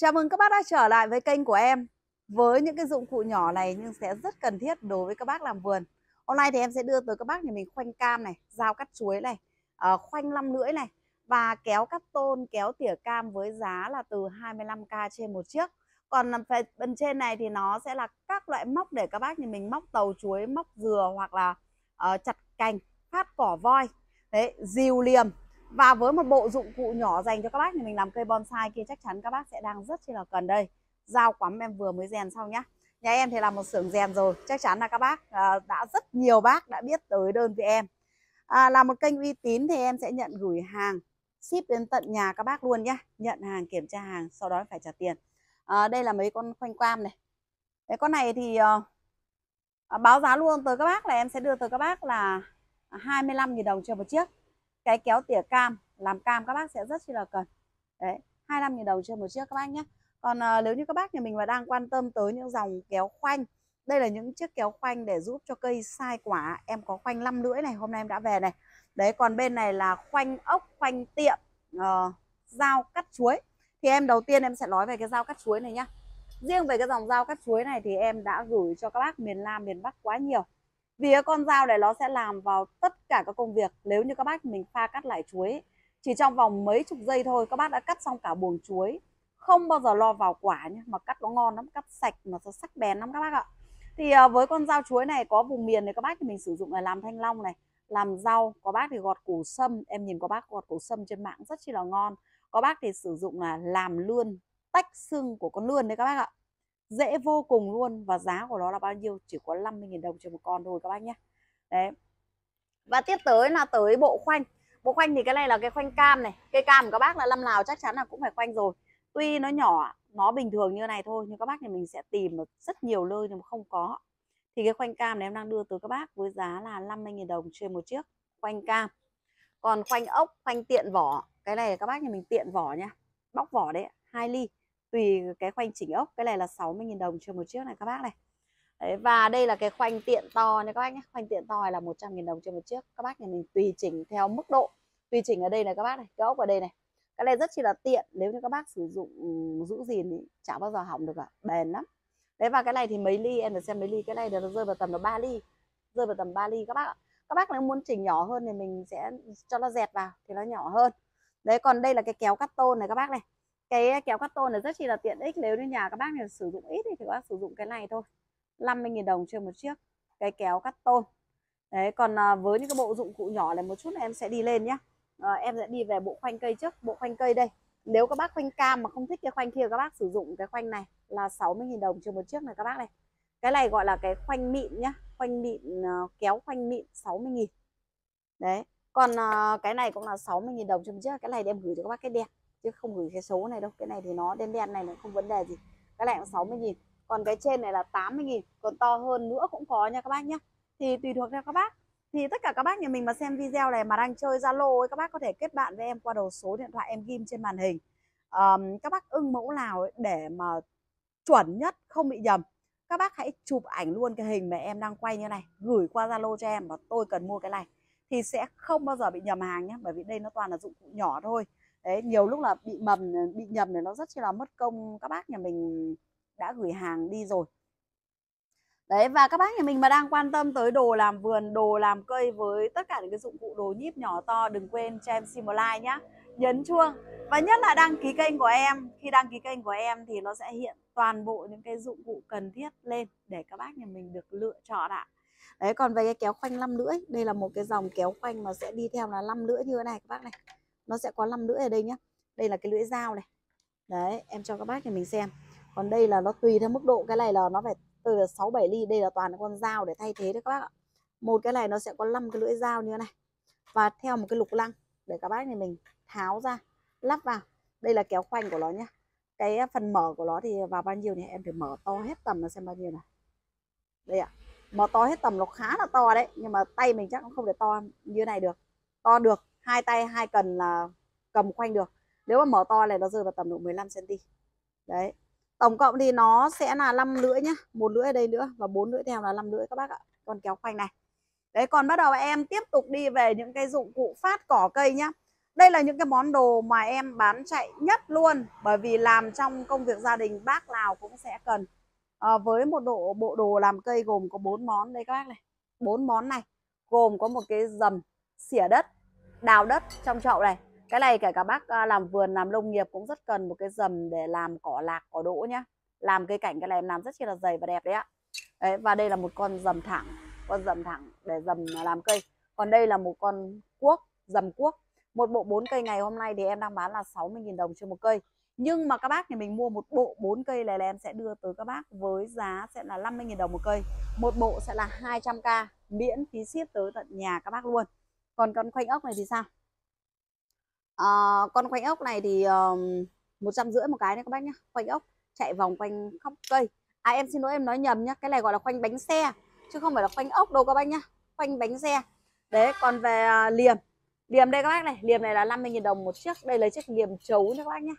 Chào mừng các bác đã trở lại với kênh của em. Với những cái dụng cụ nhỏ này nhưng sẽ rất cần thiết đối với các bác làm vườn. Hôm nay thì em sẽ đưa tới các bác nhà mình khoanh cam này, dao cắt chuối này, ờ, khoanh lăm lưỡi này Và kéo cắt tôn, kéo tỉa cam với giá là từ 25k trên một chiếc. Còn bên trên này thì nó sẽ là các loại móc để các bác nhà mình móc tàu chuối, móc dừa hoặc là uh, chặt cành, phát cỏ voi. Đấy, dìu liềm và với một bộ dụng cụ nhỏ dành cho các bác thì mình làm cây bonsai kia chắc chắn các bác sẽ đang rất chi là cần đây. Dao quắm em vừa mới rèn xong nhá. Nhà em thì là một xưởng rèn rồi chắc chắn là các bác à, đã rất nhiều bác đã biết tới đơn vị em. À, là một kênh uy tín thì em sẽ nhận gửi hàng ship đến tận nhà các bác luôn nhá. Nhận hàng kiểm tra hàng sau đó phải trả tiền. À, đây là mấy con khoanh quam này. Cái con này thì ờ, à, báo giá luôn tới các bác là em sẽ đưa tới các bác là 25.000 đồng cho một chiếc cái kéo tỉa cam làm cam các bác sẽ rất chi là cần. Đấy 25 000 đồng trên một chiếc các bác nhé. Còn à, nếu như các bác nhà mình mà đang quan tâm tới những dòng kéo khoanh đây là những chiếc kéo khoanh để giúp cho cây sai quả. Em có khoanh năm lưỡi này hôm nay em đã về này. Đấy còn bên này là khoanh ốc khoanh tiệm uh, dao cắt chuối. Thì em đầu tiên em sẽ nói về cái dao cắt chuối này nhá. Riêng về cái dòng dao cắt chuối này thì em đã gửi cho các bác miền Nam miền Bắc quá nhiều vì con dao này nó sẽ làm vào tất cả các công việc. Nếu như các bác mình pha cắt lại chuối, chỉ trong vòng mấy chục giây thôi, các bác đã cắt xong cả buồng chuối. Không bao giờ lo vào quả nhé mà cắt nó ngon lắm, cắt sạch mà nó sắc bén lắm các bác ạ. Thì ờ, với con dao chuối này, có vùng miền này, các bác thì mình sử dụng là làm thanh long này, làm rau. Có bác thì gọt củ sâm. Em nhìn có bác gọt củ sâm trên mạng rất chi là ngon. Có bác thì sử dụng là làm lươn, tách xương của con lươn đấy các bác ạ dễ vô cùng luôn và giá của nó là bao nhiêu? Chỉ có 50.000 đồng cho một con thôi các bác nhé. Đấy. Và tiếp tới là tới bộ khoanh. Bộ khoanh thì cái này là cái khoanh cam này. Cây cam của các bác là năm nào chắc chắn là cũng phải khoanh rồi. Tuy nó nhỏ, nó bình thường như này thôi, nhưng các bác thì mình sẽ tìm được rất nhiều nơi nhưng mà không có. Thì cái khoanh cam này em đang đưa tới các bác với giá là 50.000 đồng trên một chiếc khoanh cam. Còn khoanh ốc, khoanh tiện vỏ. Cái này các bác nhà mình tiện vỏ nha. Bóc vỏ đấy 2 ly tùy cái khoanh chỉnh ốc cái này là 60.000 đồng cho một chiếc này các bác này. Đấy, và đây là cái khoanh tiện to nha các bác nhé. Khoanh tiện to này là 100.000 đồng cho một chiếc. Các bác nhà mình tùy chỉnh theo mức độ. Tùy chỉnh ở đây này các bác này cái ốc ở đây này. Cái này rất chi là tiện nếu như các bác sử dụng ừ, giữ gìn thì chả bao giờ hỏng được cả bền lắm. Đấy và cái này thì mấy ly em được xem mấy ly cái này nó rơi vào tầm là 3 ly rơi vào tầm 3 ly các bác ạ. Các bác nếu muốn chỉnh nhỏ hơn thì mình sẽ cho nó dẹt vào thì nó nhỏ hơn. Đấy còn đây là cái kéo cắt tôn này các bác này cái kéo cắt tôn này rất chi là tiện ích. Nếu như nhà các bác này sử dụng ít thì các bác sử dụng cái này thôi. 50.000 đồng trên một chiếc cái kéo cắt tôn đấy còn à, với những cái bộ dụng cụ nhỏ này một chút em sẽ đi lên nhé à, ờ, em sẽ đi về bộ khoanh cây trước bộ khoanh cây đây. Nếu các bác khoanh cam mà không thích cái khoanh kia các bác sử dụng cái khoanh này là 60.000 đồng trên một chiếc này các bác này. Cái này gọi là cái khoanh mịn nhá khoanh mịn uh, kéo khoanh mịn 60.000 đấy còn uh, cái này cũng là 60.000 đồng trên một chiếc. Cái này đem gửi cho các bác cái đẹp chứ không gửi cái số này đâu cái này thì nó đen đen này nó không vấn đề gì. Cái này cũng 60 nghìn còn cái trên này là 80 nghìn còn to hơn nữa cũng có nha các bác nhé thì tùy thuộc theo các bác. Thì tất cả các bác nhà mình mà xem video này mà đang chơi Zalo ấy các bác có thể kết bạn với em qua đầu số điện thoại em ghim trên màn hình. Um, các bác ưng mẫu nào ấy để mà chuẩn nhất không bị nhầm các bác hãy chụp ảnh luôn cái hình mà em đang quay như này gửi qua Zalo cho em và tôi cần mua cái này. Thì sẽ không bao giờ bị nhầm hàng nhé bởi vì đây nó toàn là dụng cụ nhỏ thôi đấy, nhiều lúc là bị mầm bị nhầm thì nó rất là mất công. Các bác nhà mình đã gửi hàng đi rồi. Đấy, và các bác nhà mình mà đang quan tâm tới đồ làm vườn, đồ làm cây với tất cả những cái dụng cụ đồ nhíp nhỏ to, đừng quên cho em xin một like nhá. Nhấn chuông. Và nhất là đăng ký kênh của em. Khi đăng ký kênh của em thì nó sẽ hiện toàn bộ những cái dụng cụ cần thiết lên để các bác nhà mình được lựa chọn ạ. Đấy, còn về cái kéo khoanh 5 lưỡi, đây là một cái dòng kéo khoanh mà sẽ đi theo là 5 lưỡi như thế này, các bác này nó sẽ có 5 lưỡi ở đây nhé đây là cái lưỡi dao này. Đấy, em cho các bác thì mình xem. Còn đây là nó tùy theo mức độ. Cái này là nó phải từ 6 7 ly, đây là toàn con dao để thay thế đấy các bác ạ. Một cái này nó sẽ có 5 cái lưỡi dao như thế này. Và theo một cái lục lăng để các bác thì mình tháo ra, lắp vào. Đây là kéo khoanh của nó nhá. Cái phần mở của nó thì vào bao nhiêu nhỉ em phải mở to hết tầm là xem bao nhiêu này. Đây ạ. Mở to hết tầm nó khá là to đấy, nhưng mà tay mình chắc cũng không thể to như này được. To được hai tay hai cần là cầm khoanh được. Nếu mà mở to này nó rơi vào tầm độ 15 cm đấy. Tổng cộng thì nó sẽ là 5 lưỡi nhá một lưỡi ở đây nữa và bốn lưỡi theo là 5 lưỡi các bác ạ. Con kéo khoanh này. Đấy còn bắt đầu em tiếp tục đi về những cái dụng cụ phát cỏ cây nhá. Đây là những cái món đồ mà em bán chạy nhất luôn bởi vì làm trong công việc gia đình bác nào cũng sẽ cần. À, với một độ bộ đồ làm cây gồm có bốn món đây các bác này. Bốn món này gồm có một cái dầm xỉa đất đào đất trong chậu này. Cái này kể cả bác à, làm vườn làm nông nghiệp cũng rất cần một cái dầm để làm cỏ lạc cỏ đỗ nhá. Làm cây cảnh cái này em làm rất chi là dày và đẹp đấy ạ. Đấy, và đây là một con dầm thẳng con dầm thẳng để dầm à, làm cây. Còn đây là một con cuốc dầm cuốc. Một bộ 4 cây ngày hôm nay thì em đang bán là 60.000 đồng trên một cây. Nhưng mà các bác thì mình mua một bộ 4 cây này là em sẽ đưa tới các bác với giá sẽ là 50.000 đồng một cây. Một bộ sẽ là 200k miễn phí ship tới tận nhà các bác luôn còn con khoanh ốc này thì sao? À, con khoanh ốc này thì một trăm rưỡi một cái đấy các bác nhá. Khoanh ốc chạy vòng quanh khóc cây. À em xin lỗi em nói nhầm nhá. Cái này gọi là khoanh bánh xe chứ không phải là khoanh ốc đâu các bác nhá. Khoanh bánh xe. Đấy còn về à, liềm. Liềm đây các bác này. Liềm này là 50.000 đồng một chiếc. Đây là chiếc liềm chấu nha các bác nhá.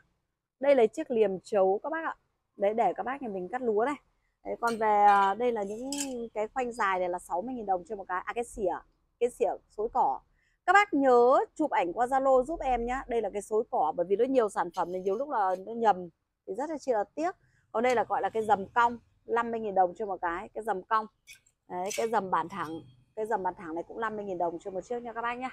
Đây là chiếc liềm chấu các bác ạ. Đấy để các bác nhà mình cắt lúa này. Đấy còn về à, đây là những cái khoanh dài này là 60.000 đồng cho một cái. À cái xỉa. Cái xỉa xối cỏ các bác nhớ chụp ảnh qua Zalo giúp em nhá. Đây là cái xối cỏ bởi vì nó nhiều sản phẩm nên nhiều lúc là nó nhầm thì rất là chi là tiếc. Còn đây là gọi là cái dầm cong 50.000 đồng cho một cái cái dầm cong. Đấy cái dầm bản thẳng cái dầm bản thẳng này cũng 50.000 đồng cho một chiếc nha các bác nhá.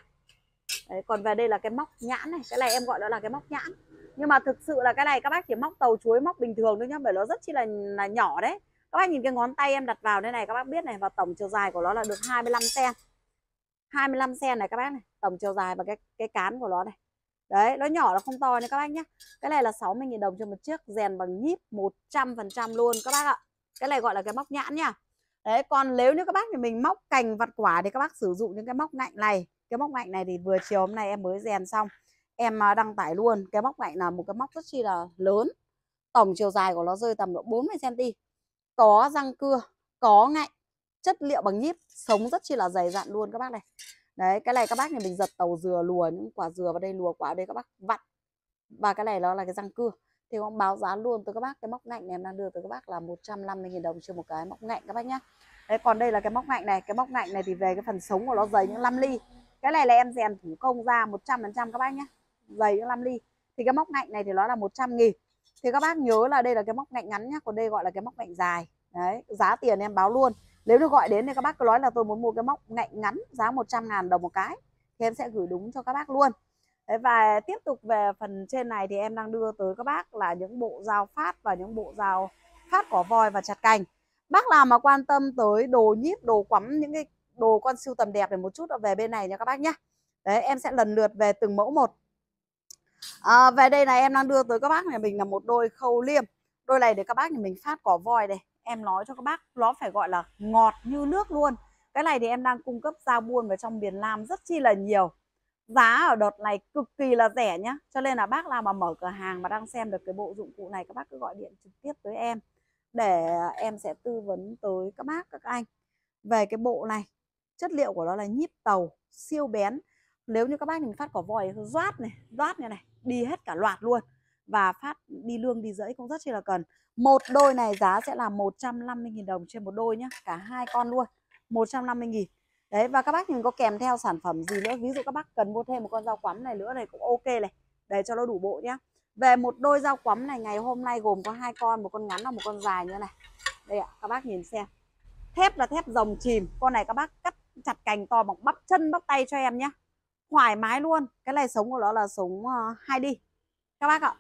Đấy, còn về đây là cái móc nhãn này cái này em gọi đó là cái móc nhãn. Nhưng mà thực sự là cái này các bác chỉ móc tàu chuối móc bình thường thôi nhá bởi nó rất chi là là nhỏ đấy. Các bác nhìn cái ngón tay em đặt vào đây này các bác biết này và tổng chiều dài của nó là được 25 cm 25 cm này các bác này tổng chiều dài và cái cái cán của nó này Đấy, nó nhỏ nó không to nha các bác nhé. Cái này là 60.000 đồng cho một chiếc rèn bằng nhíp 100% luôn các bác ạ. Cái này gọi là cái móc nhãn nha. Đấy, còn nếu như các bác thì mình móc cành vặt quả thì các bác sử dụng những cái móc ngạnh này. Cái móc ngạnh này thì vừa chiều hôm nay em mới rèn xong. Em à, đăng tải luôn. Cái móc ngạnh là một cái móc rất chi là lớn. Tổng chiều dài của nó rơi tầm độ 40cm. Có răng cưa, có ngạnh, chất liệu bằng nhíp, sống rất chi là dày dặn luôn các bác này. Đấy cái này các bác này mình giật tàu dừa lùa những quả dừa vào đây lùa quả đây các bác vặn. Và cái này nó là cái răng cưa. Thì con báo giá luôn từ các bác cái móc ngạnh này em đang đưa từ các bác là 150.000 đồng cho một cái móc ngạnh các bác nhá. Đấy còn đây là cái móc ngạnh này cái móc ngạnh này thì về cái phần sống của nó dày những 5 ly. Cái này là em rèn thủ công ra 100% các bác nhá dày những 5 ly. Thì cái móc ngạnh này thì nó là 100 nghìn. Thì các bác nhớ là đây là cái móc ngạnh ngắn nhá còn đây gọi là cái móc ngạnh dài. Đấy giá tiền em báo luôn nếu được gọi đến thì các bác cứ nói là tôi muốn mua cái móc ngạnh ngắn giá 100 ngàn đồng một cái thì em sẽ gửi đúng cho các bác luôn. Đấy, và tiếp tục về phần trên này thì em đang đưa tới các bác là những bộ dao phát và những bộ dao phát cỏ voi và chặt cành. Bác nào mà quan tâm tới đồ nhíp đồ quắm những cái đồ con siêu tầm đẹp để một chút ờ, về bên này nha các bác nhé đấy em sẽ lần lượt về từng mẫu một. À, về đây này em đang đưa tới các bác nhà mình là một đôi khâu liêm. Đôi này để các bác nhà mình phát cỏ voi này em nói cho các bác, nó phải gọi là ngọt như nước luôn. Cái này thì em đang cung cấp giao buôn vào trong miền Nam rất chi là nhiều. Giá ở đợt này cực kỳ là rẻ nhá. Cho nên là bác nào mà mở cửa hàng mà đang xem được cái bộ dụng cụ này, các bác cứ gọi điện trực tiếp tới em. Để em sẽ tư vấn tới các bác, các anh. Về cái bộ này, chất liệu của nó là nhíp tàu, siêu bén. Nếu như các bác mình phát cỏ vòi doát này doát như này, đi hết cả loạt luôn và phát đi lương đi rẫy cũng rất chi là cần. Một đôi này giá sẽ là 150.000 đồng trên một đôi nhá cả hai con luôn 150.000 đấy và các bác nhìn có kèm theo sản phẩm gì nữa? Ví dụ các bác cần mua thêm một con dao quắm này nữa này cũng ok này. Để cho nó đủ bộ nhá. Về một đôi dao quắm này ngày hôm nay gồm có hai con một con ngắn và một con dài nữa này. Đây ạ các bác nhìn xem. Thép là thép rồng chìm. Con này các bác cắt chặt cành to bằng bắp chân bắp tay cho em nhá. Thoải mái luôn. Cái này sống của nó là sống ờ, uh, hai đi. Các bác ạ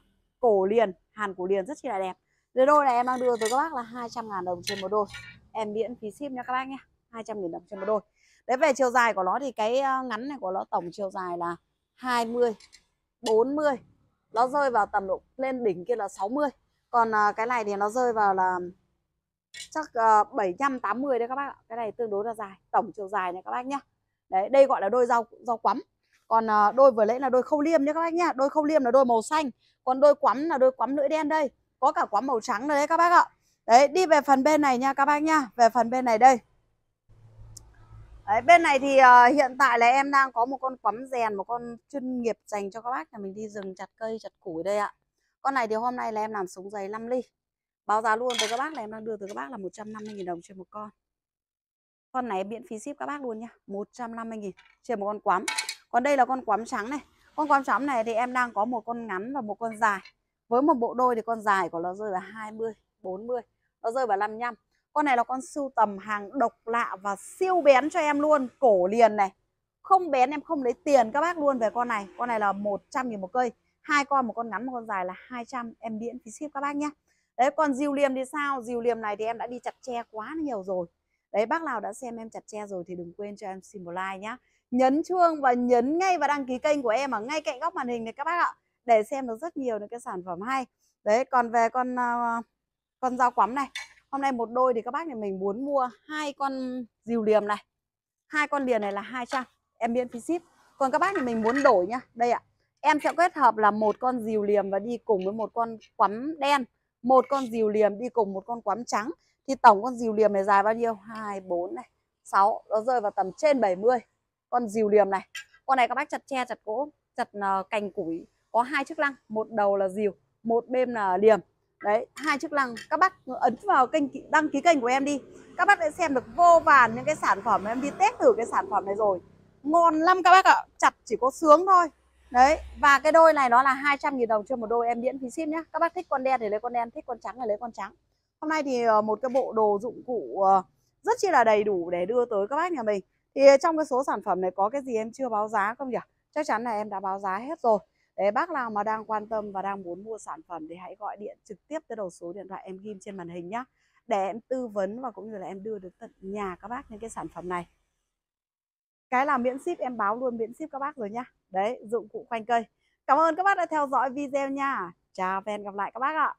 cổ liền hàn cổ liền rất chi là đẹp. Đôi đôi này em đang đưa tới các bác là 200 ngàn đồng trên một đôi. Em miễn phí ship nha các bác nhé 200 nghìn đồng trên một đôi. Đấy về chiều dài của nó thì cái ờ, ngắn này của nó tổng chiều dài là 20 40 Nó rơi vào tầm độ lên đỉnh kia là 60 Còn ờ, cái này thì nó rơi vào là chắc ờ, uh, 780 đấy các bác ạ. Cái này tương đối là dài Tổng chiều dài này các bác nhá Đấy đây gọi là đôi rau rau quắm. Còn uh, đôi vừa nãy là đôi khâu liêm nhé các bác nhá Đôi khâu liêm là đôi màu xanh còn đôi quắm là đôi quắm lưỡi đen đây có cả quắm màu trắng đấy các bác ạ đấy đi về phần bên này nha các bác nha về phần bên này đây Đấy, bên này thì uh, hiện tại là em đang có một con quắm rèn, một con chuyên nghiệp dành cho các bác là mình đi rừng chặt cây, chặt củi đây ạ. Con này thì hôm nay là em làm súng giày 5 ly. Báo giá luôn với các bác là em đang đưa từ các bác là 150.000 đồng trên một con. Con này miễn phí ship các bác luôn nha, 150.000 trên một con quắm. Còn đây là con quắm trắng này con con chấm này thì em đang có một con ngắn và một con dài. Với một bộ đôi thì con dài của nó rơi vào 20 40 nó rơi vào 55 con này là con sưu tầm hàng độc lạ và siêu bén cho em luôn. Cổ liền này. Không bén em không lấy tiền các bác luôn về con này. Con này là 100 nghìn một cây. Hai con, một con ngắn, một con dài là 200 em miễn phí ship các bác nhé. Đấy còn diều liềm thì sao? Diều liềm này thì em đã đi chặt tre quá nhiều rồi. Đấy, bác nào đã xem em chặt tre rồi thì đừng quên cho em xin một like nhá nhấn chuông và nhấn ngay vào đăng ký kênh của em ở ngay cạnh góc màn hình này các bác ạ để xem được rất nhiều những cái sản phẩm hay. Đấy còn về con uh, con dao quắm này hôm nay một đôi thì các bác nhà mình muốn mua hai con diều liềm này. Hai con liền này là 200 em miễn phí ship. Còn các bác thì mình muốn đổi nhá đây ạ. Em sẽ kết hợp là một con diều liềm và đi cùng với một con quắm đen. Một con diều liềm đi cùng một con quắm trắng. Thì tổng con diều liềm này dài bao nhiêu? Hai bốn này sáu nó rơi vào tầm trên 70 con diều liềm này. Con này các bác chặt tre chặt gỗ chặt uh, cành củi. Có hai chức năng một đầu là diều một bên là liềm. Đấy hai chức năng các bác ấn vào kênh đăng ký kênh của em đi. Các bác sẽ xem được vô vàn những cái sản phẩm em đi test thử cái sản phẩm này rồi. Ngon lắm các bác ạ. Chặt chỉ có sướng thôi. Đấy và cái đôi này nó là 200 000 đồng cho một đôi em miễn phí ship nhé các bác thích con đen thì lấy con đen thích con trắng thì lấy con trắng. Hôm nay thì ờ, một cái bộ đồ dụng cụ ờ, rất chi là đầy đủ để đưa tới các bác nhà mình thì trong cái số sản phẩm này có cái gì em chưa báo giá không nhỉ? Chắc chắn là em đã báo giá hết rồi. Để bác nào mà đang quan tâm và đang muốn mua sản phẩm thì hãy gọi điện trực tiếp tới đầu số điện thoại em ghim trên màn hình nhé để em tư vấn và cũng như là em đưa được tận nhà các bác những cái sản phẩm này. Cái là miễn ship, em báo luôn miễn ship các bác rồi nhá. Đấy, dụng cụ khoanh cây. Cảm ơn các bác đã theo dõi video nha. Chào và hẹn gặp lại các bác ạ.